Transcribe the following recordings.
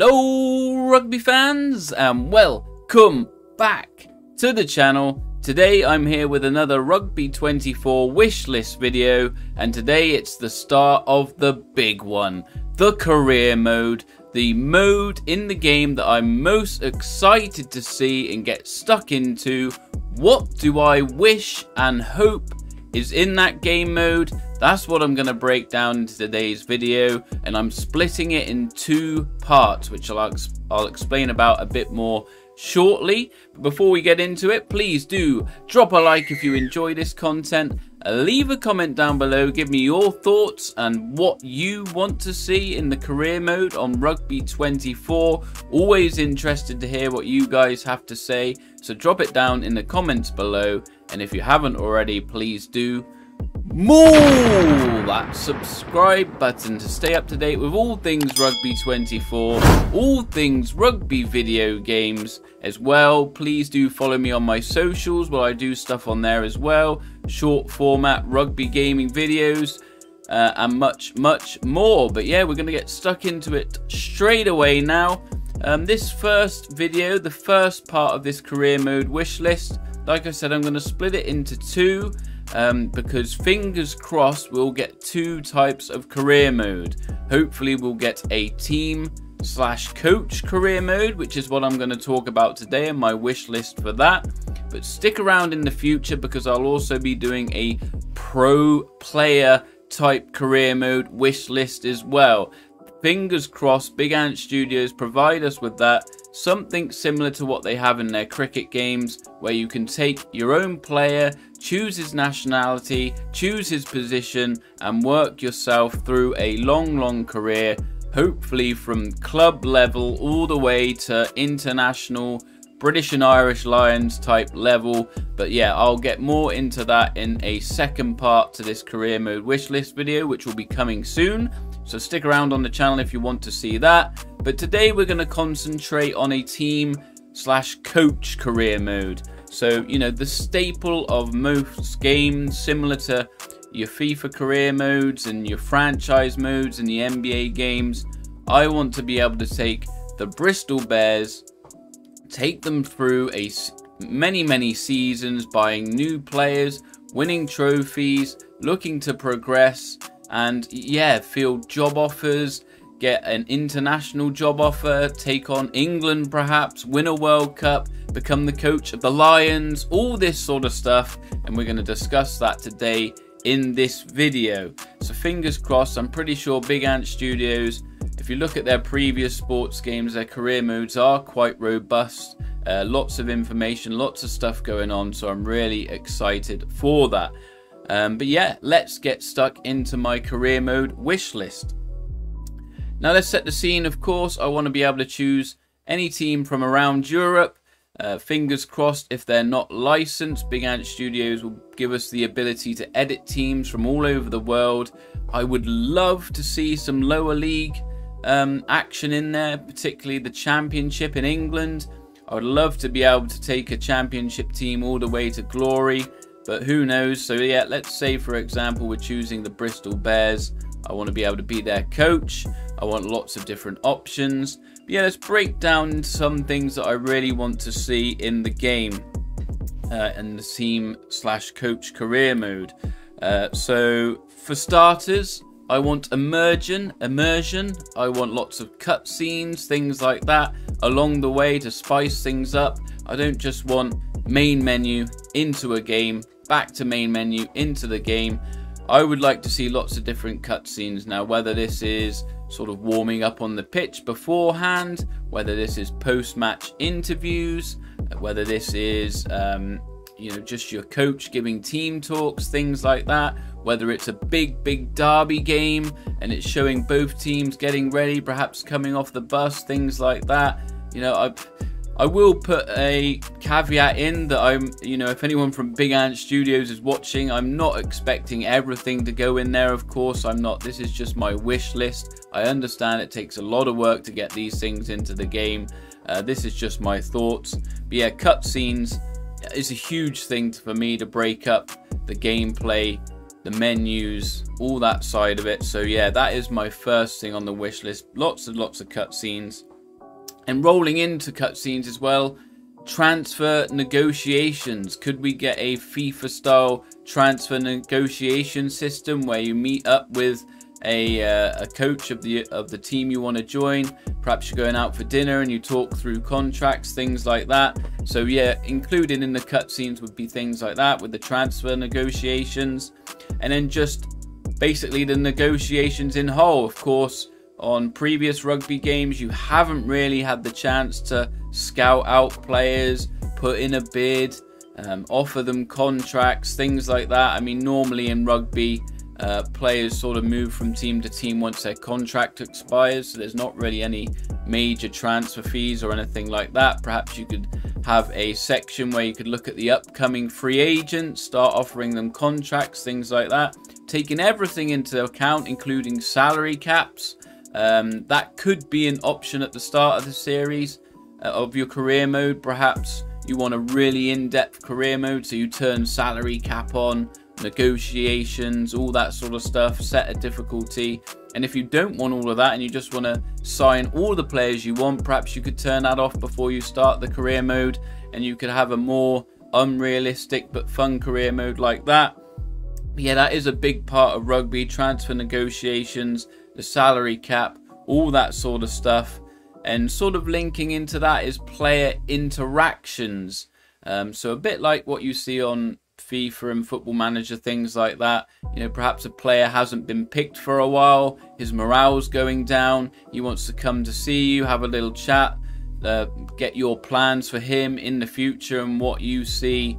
Hello rugby fans and welcome back to the channel. Today I'm here with another Rugby 24 wish list video and today it's the start of the big one, the career mode, the mode in the game that I'm most excited to see and get stuck into. What do I wish and hope is in that game mode that's what I'm going to break down in today's video and I'm splitting it in two parts which I'll, I'll explain about a bit more shortly. But before we get into it, please do drop a like if you enjoy this content. Uh, leave a comment down below, give me your thoughts and what you want to see in the career mode on Rugby 24. Always interested to hear what you guys have to say, so drop it down in the comments below. And if you haven't already, please do maul that subscribe button to stay up to date with all things Rugby 24, all things rugby video games as well. Please do follow me on my socials where I do stuff on there as well. Short format rugby gaming videos. Uh, and much, much more. But yeah, we're going to get stuck into it straight away now. Um, this first video, the first part of this career mode wish list, like I said, I'm going to split it into two um, because fingers crossed we'll get two types of career mode. Hopefully we'll get a team slash coach career mode, which is what I'm going to talk about today and my wish list for that. But stick around in the future because I'll also be doing a pro player type career mode wish list as well. Fingers crossed, Big Ant Studios provide us with that. Something similar to what they have in their cricket games, where you can take your own player, choose his nationality, choose his position, and work yourself through a long, long career, hopefully from club level all the way to international British and Irish Lions type level. But yeah, I'll get more into that in a second part to this career mode wishlist video, which will be coming soon. So stick around on the channel if you want to see that. But today we're going to concentrate on a team slash coach career mode. So, you know, the staple of most games, similar to your FIFA career modes and your franchise modes in the NBA games, I want to be able to take the Bristol Bears, take them through a many, many seasons, buying new players, winning trophies, looking to progress, and yeah, field job offers, get an international job offer, take on England perhaps, win a World Cup, become the coach of the Lions, all this sort of stuff. And we're going to discuss that today in this video. So fingers crossed, I'm pretty sure Big Ant Studios, if you look at their previous sports games, their career modes are quite robust. Uh, lots of information, lots of stuff going on. So I'm really excited for that. Um, but yeah, let's get stuck into my career mode wish list. Now let's set the scene, of course. I want to be able to choose any team from around Europe. Uh, fingers crossed if they're not licensed, Big Ant Studios will give us the ability to edit teams from all over the world. I would love to see some lower league um, action in there, particularly the championship in England. I would love to be able to take a championship team all the way to glory but who knows? So yeah, let's say for example we're choosing the Bristol Bears. I want to be able to be their coach. I want lots of different options. But yeah, let's break down some things that I really want to see in the game uh, in the team slash coach career mode. Uh, so for starters, I want immersion, immersion. I want lots of cutscenes, things like that along the way to spice things up. I don't just want main menu into a game back to main menu into the game. I would like to see lots of different cutscenes now, whether this is sort of warming up on the pitch beforehand, whether this is post-match interviews, whether this is um, you know just your coach giving team talks, things like that. Whether it's a big, big derby game and it's showing both teams getting ready, perhaps coming off the bus, things like that. You know, I I will put a caveat in that I'm, you know, if anyone from Big Ant Studios is watching, I'm not expecting everything to go in there, of course. I'm not. This is just my wish list. I understand it takes a lot of work to get these things into the game. Uh, this is just my thoughts. But yeah, cutscenes is a huge thing for me to break up the gameplay, the menus, all that side of it. So yeah, that is my first thing on the wish list. Lots and lots of cutscenes. And rolling into cutscenes as well, transfer negotiations. Could we get a FIFA style transfer negotiation system where you meet up with a, uh, a coach of the of the team you want to join. Perhaps you're going out for dinner and you talk through contracts, things like that. So yeah, included in the cutscenes would be things like that with the transfer negotiations, and then just basically the negotiations in whole. Of course, on previous rugby games, you haven't really had the chance to scout out players, put in a bid, um, offer them contracts, things like that. I mean, normally in rugby uh, players sort of move from team to team once their contract expires, so there's not really any major transfer fees or anything like that. Perhaps you could have a section where you could look at the upcoming free agents, start offering them contracts, things like that. Taking everything into account, including salary caps, um, that could be an option at the start of the series uh, of your career mode. Perhaps you want a really in depth career mode, so you turn salary cap on negotiations, all that sort of stuff, set a difficulty. And if you don't want all of that and you just want to sign all the players you want, perhaps you could turn that off before you start the career mode and you could have a more unrealistic but fun career mode like that. Yeah, that is a big part of rugby transfer negotiations, the salary cap, all that sort of stuff. And sort of linking into that is player interactions. Um, so a bit like what you see on FIFA and Football Manager, things like that. You know, perhaps a player hasn't been picked for a while, his morale's going down, he wants to come to see you, have a little chat, uh, get your plans for him in the future and what you see,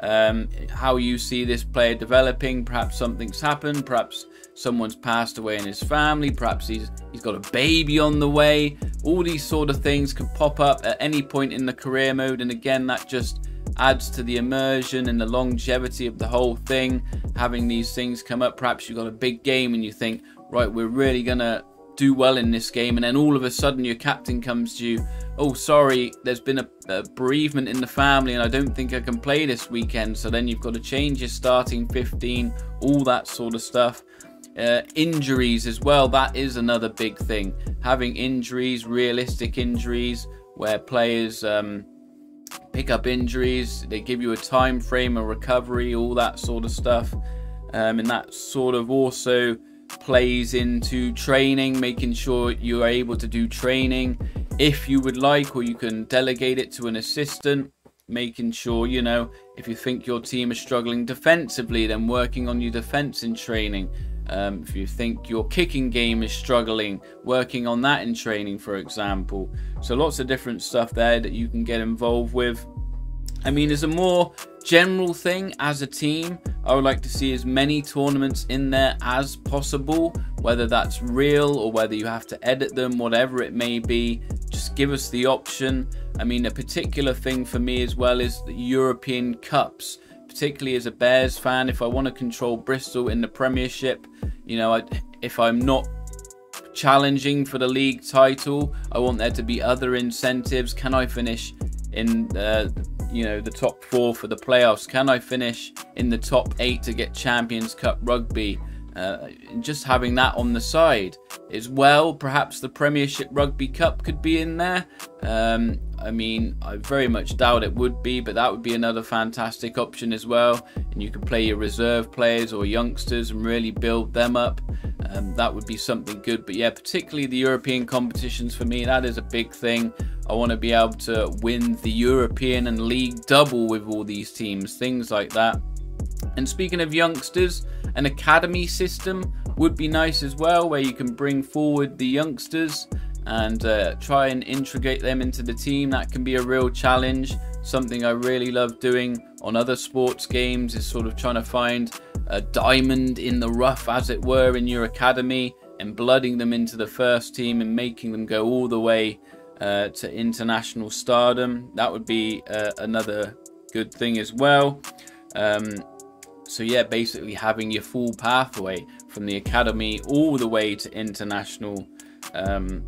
um, how you see this player developing. Perhaps something's happened, perhaps someone's passed away in his family, perhaps he's he's got a baby on the way. All these sort of things can pop up at any point in the career mode, and again, that just adds to the immersion and the longevity of the whole thing. Having these things come up, perhaps you've got a big game and you think, right, we're really gonna do well in this game, and then all of a sudden your captain comes to you, oh, sorry, there's been a, a bereavement in the family, and I don't think I can play this weekend. So then you've got to change your starting 15, all that sort of stuff. Uh, injuries as well, that is another big thing. Having injuries, realistic injuries, where players um, pick up injuries. They give you a time frame of recovery, all that sort of stuff. Um, and that sort of also plays into training, making sure you are able to do training if you would like, or you can delegate it to an assistant. Making sure, you know, if you think your team is struggling defensively, then working on your defense in training. Um, if you think your kicking game is struggling, working on that in training, for example. So lots of different stuff there that you can get involved with. I mean, as a more general thing, as a team, I would like to see as many tournaments in there as possible, whether that's real or whether you have to edit them, whatever it may be. Just give us the option. I mean, a particular thing for me as well is the European Cups particularly as a Bears fan, if I want to control Bristol in the Premiership, you know, I, if I'm not challenging for the league title, I want there to be other incentives. Can I finish in, uh, you know, the top four for the playoffs? Can I finish in the top eight to get Champions Cup rugby? Uh, just having that on the side as well. Perhaps the Premiership Rugby Cup could be in there. Um, I mean, I very much doubt it would be, but that would be another fantastic option as well. And you can play your reserve players or youngsters and really build them up. Um, that would be something good. But yeah, particularly the European competitions for me, that is a big thing. I want to be able to win the European and league double with all these teams, things like that. And speaking of youngsters, an academy system would be nice as well, where you can bring forward the youngsters and uh, try and integrate them into the team. That can be a real challenge. Something I really love doing on other sports games is sort of trying to find a diamond in the rough, as it were, in your academy and blooding them into the first team and making them go all the way uh, to international stardom. That would be uh, another good thing as well. Um, so yeah, basically having your full pathway from the academy all the way to international um,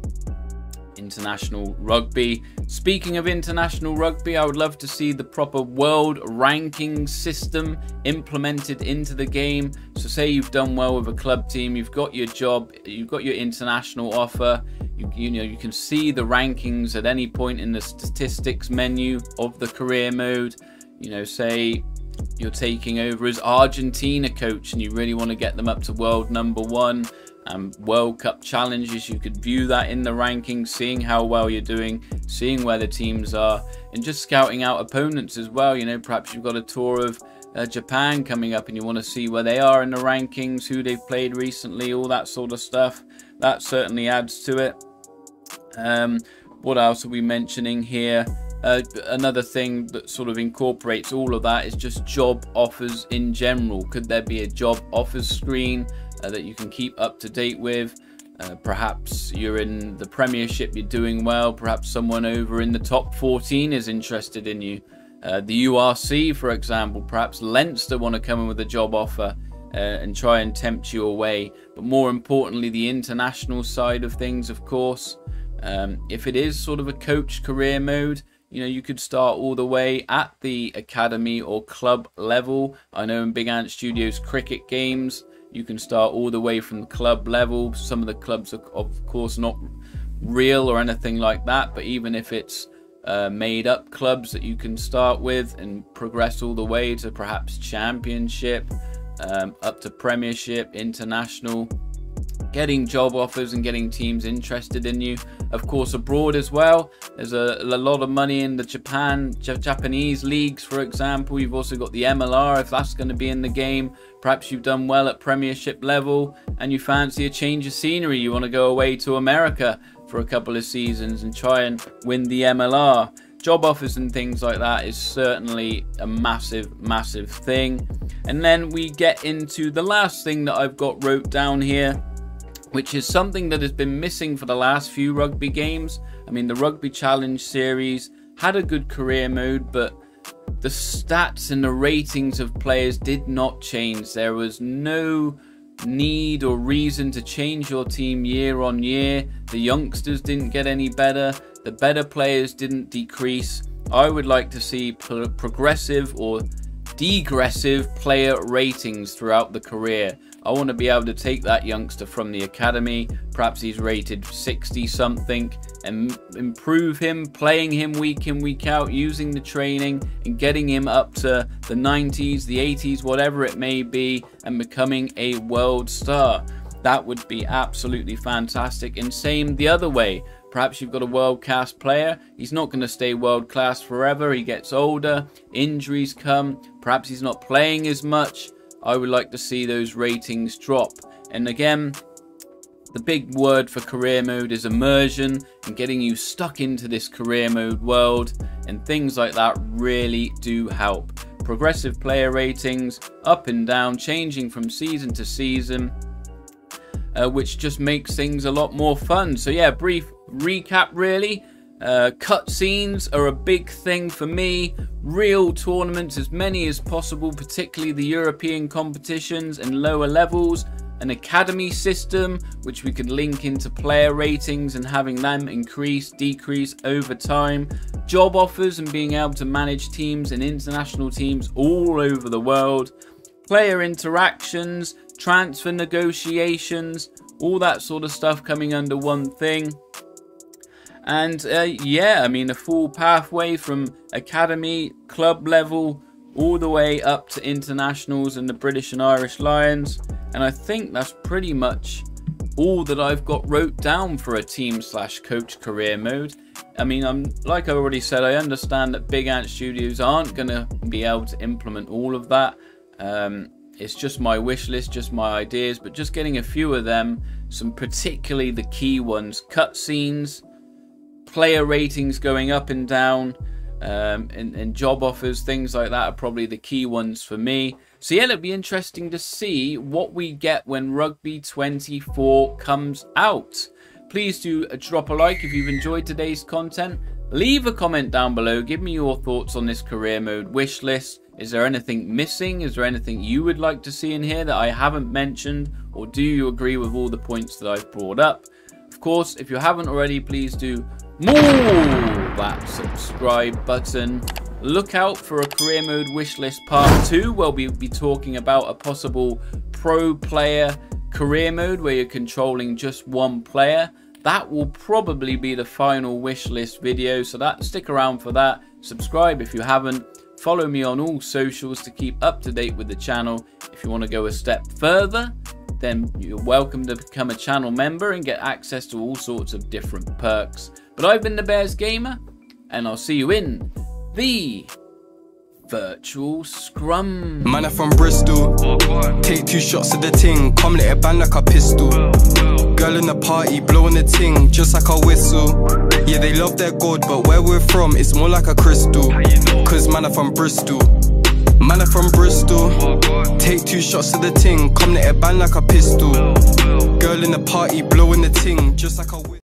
international rugby. Speaking of international rugby, I would love to see the proper world ranking system implemented into the game. So, say you've done well with a club team, you've got your job, you've got your international offer. You, you know you can see the rankings at any point in the statistics menu of the career mode. You know, say you're taking over as Argentina coach and you really want to get them up to world number one um, World Cup challenges. You could view that in the rankings, seeing how well you're doing, seeing where the teams are, and just scouting out opponents as well. You know, perhaps you've got a tour of uh, Japan coming up and you want to see where they are in the rankings, who they've played recently, all that sort of stuff. That certainly adds to it. Um, what else are we mentioning here? Uh, another thing that sort of incorporates all of that is just job offers in general. Could there be a job offers screen uh, that you can keep up to date with? Uh, perhaps you're in the Premiership, you're doing well. Perhaps someone over in the top 14 is interested in you. Uh, the URC, for example, perhaps Leinster want to come in with a job offer uh, and try and tempt you away. But more importantly, the international side of things, of course. Um, if it is sort of a coach career mode, you know, you could start all the way at the academy or club level. I know in Big Ant Studios cricket games, you can start all the way from the club level. Some of the clubs are, of course, not real or anything like that, but even if it's uh, made up clubs that you can start with and progress all the way to perhaps championship, um, up to premiership, international, getting job offers and getting teams interested in you. Of course, abroad as well, there's a, a lot of money in the Japan, J Japanese leagues, for example. You've also got the MLR, if that's going to be in the game. Perhaps you've done well at Premiership level and you fancy a change of scenery. You want to go away to America for a couple of seasons and try and win the MLR. Job offers and things like that is certainly a massive, massive thing. And then we get into the last thing that I've got wrote down here, which is something that has been missing for the last few rugby games. I mean, the Rugby Challenge series had a good career mode, but the stats and the ratings of players did not change. There was no need or reason to change your team year on year. The youngsters didn't get any better, the better players didn't decrease. I would like to see pro progressive or degressive player ratings throughout the career. I want to be able to take that youngster from the academy, perhaps he's rated 60 something, and improve him, playing him week in, week out, using the training and getting him up to the 90s, the 80s, whatever it may be, and becoming a world star. That would be absolutely fantastic. And same the other way. Perhaps you've got a world class player. He's not going to stay world class forever. He gets older, injuries come, perhaps he's not playing as much I would like to see those ratings drop. And again, the big word for career mode is immersion and getting you stuck into this career mode world, and things like that really do help. Progressive player ratings, up and down, changing from season to season, uh, which just makes things a lot more fun. So, yeah, brief recap really. Uh, cutscenes are a big thing for me. Real tournaments, as many as possible, particularly the European competitions and lower levels. An academy system, which we could link into player ratings and having them increase, decrease over time. Job offers and being able to manage teams and international teams all over the world. Player interactions, transfer negotiations, all that sort of stuff coming under one thing. And uh, yeah, I mean, a full pathway from academy, club level, all the way up to internationals and the British and Irish Lions. And I think that's pretty much all that I've got wrote down for a team slash coach career mode. I mean, I'm like I already said, I understand that Big Ant Studios aren't going to be able to implement all of that. Um, it's just my wish list, just my ideas, but just getting a few of them, some particularly the key ones, cutscenes, player ratings going up and down, um, and, and, job offers, things like that are probably the key ones for me. So yeah, it'll be interesting to see what we get when Rugby 24 comes out. Please do drop a like if you've enjoyed today's content. Leave a comment down below. Give me your thoughts on this career mode wish list. Is there anything missing? Is there anything you would like to see in here that I haven't mentioned? Or do you agree with all the points that I've brought up? Of course, if you haven't already, please do maul that subscribe button. Look out for a career mode wishlist part 2 where we'll be talking about a possible pro player career mode where you're controlling just one player. That will probably be the final wishlist video, so that stick around for that. Subscribe if you haven't. Follow me on all socials to keep up to date with the channel. If you want to go a step further, then you're welcome to become a channel member and get access to all sorts of different perks. But I've been the Bears Gamer, and I'll see you in the virtual scrum. Man, I'm from Bristol. Take two shots of the ting, come let it bang like a pistol. Girl in the party, blowing the ting, just like a whistle. Yeah, they love their god, but where we're from, it's more like a crystal. Cause man, I'm from Bristol. Man, I'm from Bristol. Take two shots of the ting, come let it bang like a pistol. Girl in the party, blowing the ting, just like a whistle.